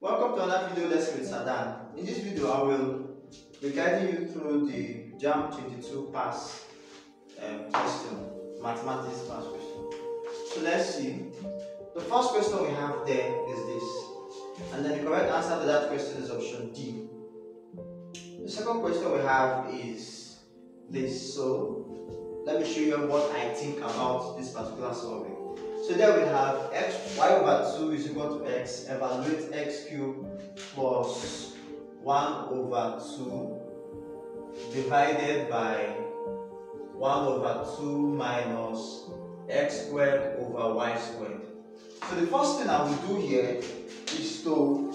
Welcome to another video lesson with Sir Dan. In this video, I will be guiding you through the JAMB 22 pass um, question, mathematics pass question. So let's see. The first question we have there is this, and then the correct answer to that question is option D. The second question we have is this. So let me show you what I think about this particular solving. So there we have x y over 2 is equal to x. Evaluate x cubed plus 1 over 2 divided by 1 over 2 minus x squared over y squared. So the first thing I will do here is to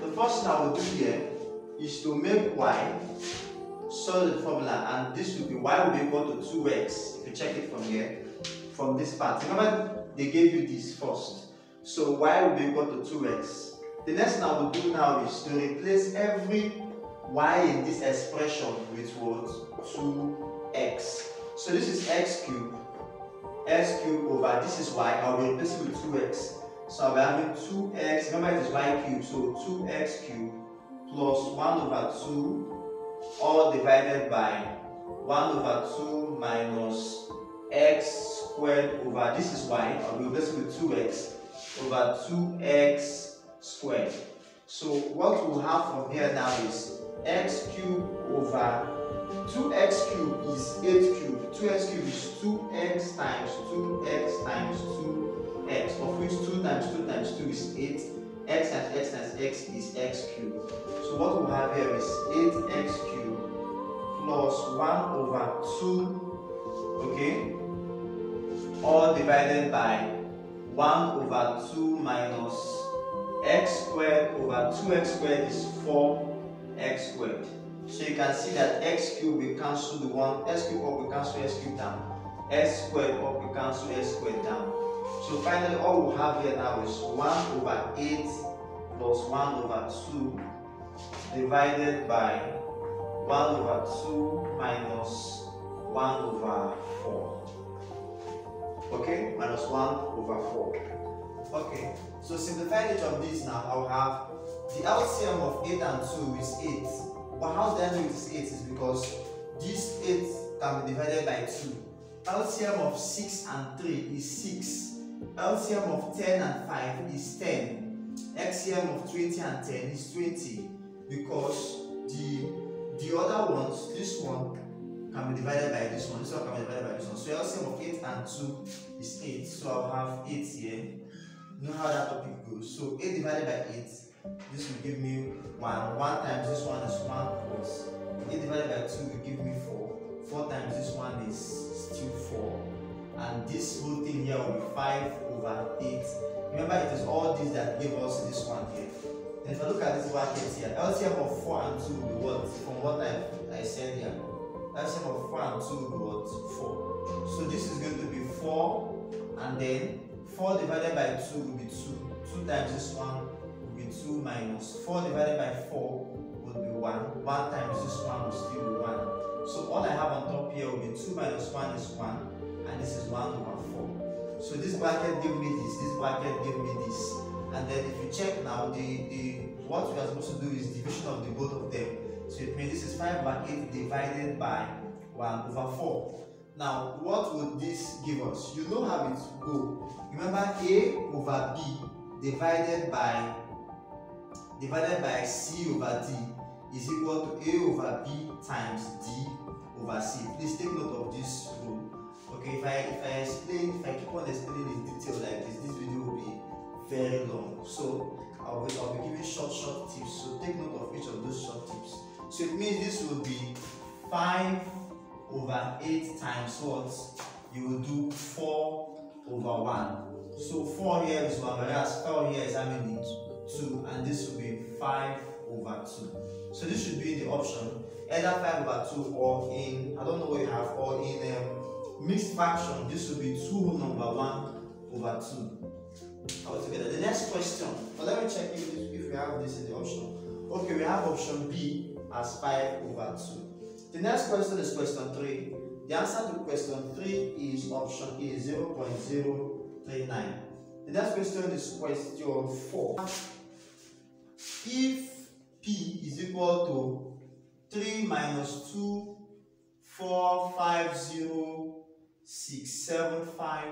the first thing I will do here is to make y solve the formula and this will be y will be equal to 2x if you check it from here from this part. Remember they gave you this first. So y will be equal to 2x. The next thing I will do now is to replace every y in this expression with what? 2x. So this is x cubed. x cubed over this is y. I'll be replacing with 2x. So I'll be having 2x. Remember it is y cubed. So 2x cubed plus 1 over 2 all divided by 1 over 2 minus x squared over, this is y, I'll be replacing with 2x over 2x squared. So what we'll have from here now is x cubed over 2x cubed is 8 cubed. 2x cubed is 2x times 2x times 2x, of which 2 times 2 times 2 is 8. X times x times x is x cubed. So what we'll have here is 8x cubed plus 1 over 2, okay, all divided by 1 over 2 minus x squared over 2x squared is 4x squared. So you can see that x cubed will cancel the 1, x cubed up will cancel x cubed down, x squared up will cancel x squared down. So finally all we have here now is 1 over 8 plus 1 over 2 divided by 1 over 2 minus 1 over 4 okay? Minus 1 over 4 okay. So simplifying each of these now i'll have the lcm of 8 and 2 is 8 but how do i know it is 8 is because this 8 can be divided by 2 lcm of 6 and 3 is 6 lcm of 10 and 5 is 10 lcm of 20 and 10 is 20 because the the other ones this one can be divided by this one. This one can be divided by this one. So LCM of 8 and 2 is 8. So I'll have 8 here. Know how that topic goes. So 8 divided by 8, this will give me 1. 1 times this one is 1 plus 8 divided by 2 will give me 4. 4 times this one is still 4. And this whole thing here will be 5 over 8. Remember, it is all this that gave us this one here. Then if I look at this bracket here, LCM of 4 and 2 will be what? From what I, I said here. LCM of 4 and 2 will be what? 4. So this is going to be 4 and then 4 divided by 2 will be 2. 2 times this one will be 2 minus 4 divided by 4 will be 1. 1 times this one will still be 1. So all I have on top here will be 2 minus 1 is 1 and this is 1 over 4. So this bracket give me this, this bracket give me this. And then if you check now, the, the what we are supposed to do is division of the both of them. So it means this is 5 over 8 divided by 1 over 4. Now, what would this give us? You know how it go. Remember A over B divided by divided by C over D is equal to A over B times D over C. Please take note of this rule. Okay, if I if I explain, if I keep on explaining in detail like this, this video will be very long. So I'll be, I'll be giving short, short tips. So take note of each of those short tips. So it means this will be 5 over 8 times what? You will do 4 over 1. So 4 here is 1, whereas 4 here is how many? 2. And this will be 5 over 2. So this should be the option, either 5 over 2 or in, I don't know what you have, or in um, mixed fraction, this will be 2 number 1 over 2 all together. The next question, but let me check if, if we have this in the option. Okay, we have option B as 5 over 2. The next question is question 3. the answer to question 3 is option A 0.039. The next question is question 4. If P is equal to 3 minus 2, 4, 5, 0, 6, 7, 5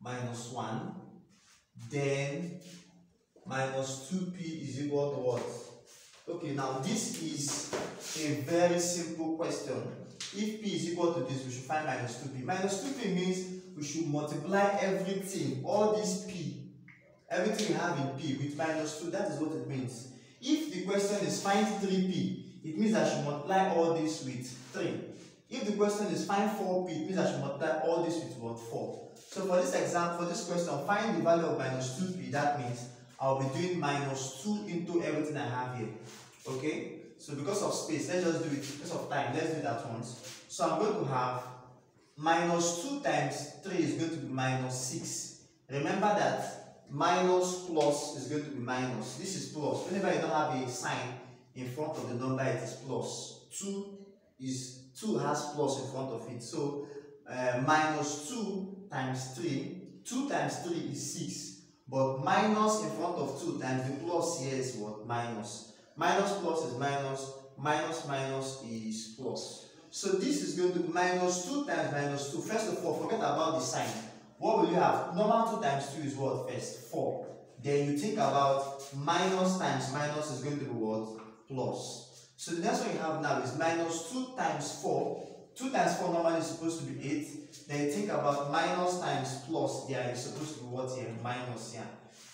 minus 1, then minus 2p is equal to what? Okay, now this is a very simple question. If p is equal to this, we should find minus 2p. Minus 2p means we should multiply everything, all this p, everything we have in p with minus 2. That is what it means. If the question is find 3p, it means I should multiply all this with 3. If the question is find 4p, it means I should multiply all this with what? 4. So for this example, for this question, find the value of minus 2p. That means I'll be doing minus 2 into everything I have here. Okay? So because of space, let's just do it. Because of time, let's do that once. So I'm going to have minus 2 times 3 is going to be minus 6. Remember that minus plus is going to be minus. This is plus. Whenever you don't have a sign in front of the number, it is plus. 2 is 2 has plus in front of it. So uh, minus 2 times 3, 2 times 3 is 6. But minus in front of 2 times the plus here is what? Minus. Minus plus is minus, Minus minus is plus. So this is going to be minus 2 times minus 2. First of all, forget about the sign. What will you have? Normal 2 times 2 is what first? 4. Then you think about minus times minus is going to be what? Plus. So the next one you have now is minus 2 times 4. 2 times 4 normally is supposed to be 8. Then you think about minus times plus. There is supposed to be what here? Minus here.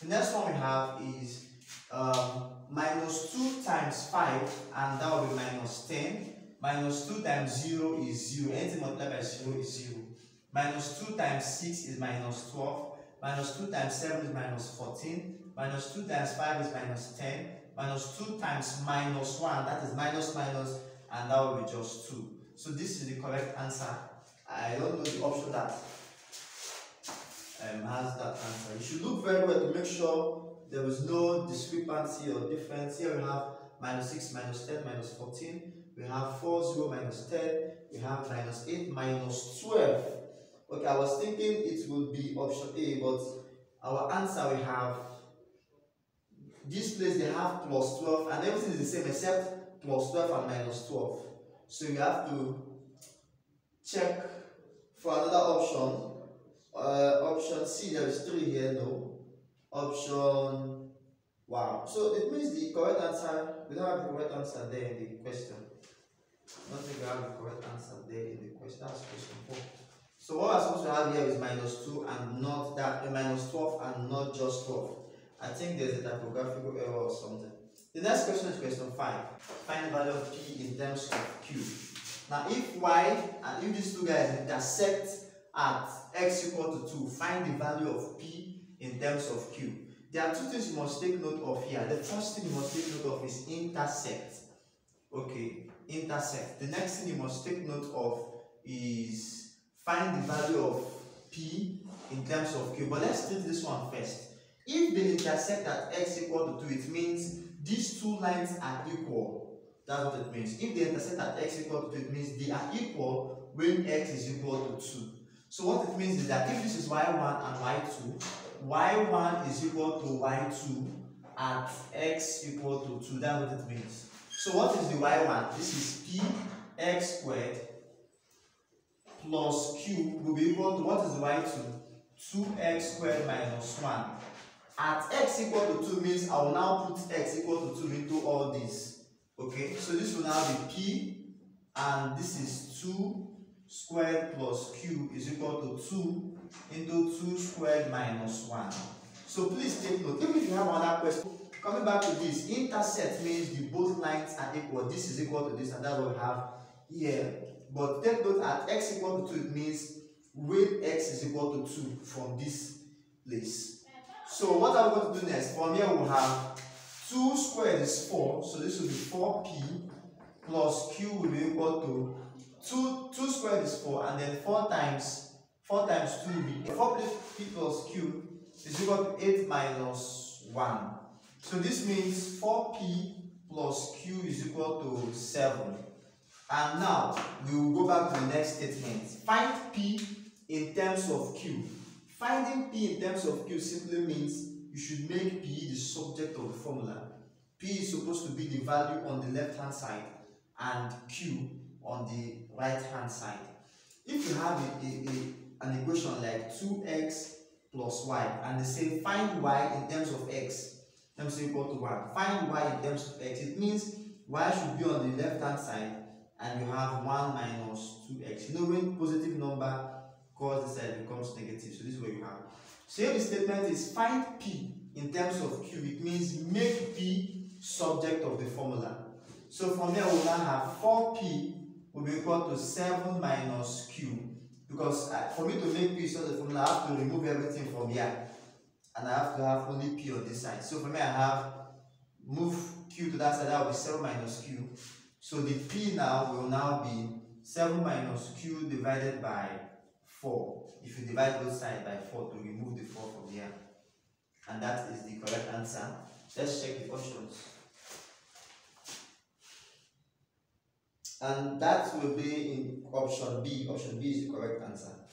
The next one we have is um, minus 2 times 5 and that will be minus 10. Minus 2 times 0 is 0. Anything multiplied by 0 is 0. Minus 2 times 6 is minus 12. Minus 2 times 7 is minus 14. Minus 2 times 5 is minus 10. Minus 2 times minus 1, that is minus minus, and that will be just 2. So this is the correct answer. I don't know the option that um, has that answer. You should look very well to make sure there is no discrepancy or difference. Here we have minus 6, minus 10, minus 14. We have 4, 0, minus 10. We have minus 8, minus 12. Okay, I was thinking it would be option A, but our answer we have this place they have plus 12 and everything is the same except plus 12 and minus 12. So you have to check for another option. Uh, option C, there is 3 here, no. Option, wow. So it means the correct answer, we don't have the correct answer there in the question. I don't think we have the correct answer there in the question. That's question 4. So what we're supposed to have here is minus 2 and not that, uh, minus 12 and not just 12. I think there's a typographical error or something. The next question is question 5. Find the value of P in terms of Q. Now if Y and if these two guys intersect at x equal to 2, find the value of P in terms of Q. There are two things you must take note of here. The first thing you must take note of is intersect. Okay, intersect. The next thing you must take note of is find the value of P in terms of Q. But let's take this one first. If they intersect at x equal to 2, it means these two lines are equal. That's what it means. If they intersect at x equal to 2, it means they are equal when x is equal to 2. So what it means is that if this is y1 and y2, y1 is equal to y2 at x equal to 2. That's what it means. So what is the y1? This is p x squared plus q will be equal to what is the y2? 2x squared minus 1. At x equal to 2 means I will now put x equal to 2 into all this. Okay, so this will now be p and this is 2 squared plus q is equal to 2 into 2 squared minus 1. So please take note, even if you have another question, coming back to this, intersect means the both lines are equal. This is equal to this and that's what we have here. But take note at x equal to 2 it means when x is equal to 2 from this place. So what we going to do next? From here we'll have 2 squared is 4, so this will be 4p plus q will be equal to 2, 2 squared is 4 and then 4 times 4 times 2 will be 4 p plus q is equal to 8 minus 1. So this means 4p plus q is equal to 7. And now we will go back to the next statement. Find P in terms of Q. Finding P in terms of Q simply means you should make P the subject of the formula. P is supposed to be the value on the left hand side and Q on the right hand side. If you have a, a, a, an equation like 2x plus y and they say find y in terms of x, let me say equal to 1. Find y in terms of x, it means y should be on the left hand side and you have 1 minus 2x. You know when positive number cause the side becomes negative, so this is what you have. So here the statement is find p in terms of q, it means make p subject of the formula. So from here we now have 4p will be equal to 7 minus q because uh, for me to make p subject of the formula I have to remove everything from here and I have to have only p on this side. So for me I have move q to that side that will be 7 minus q so the P now will now be 7 minus Q divided by 4. If you divide both sides by 4 to remove the 4 from here. And that is the correct answer. Let's check the options. And that will be in option B. Option B is the correct answer.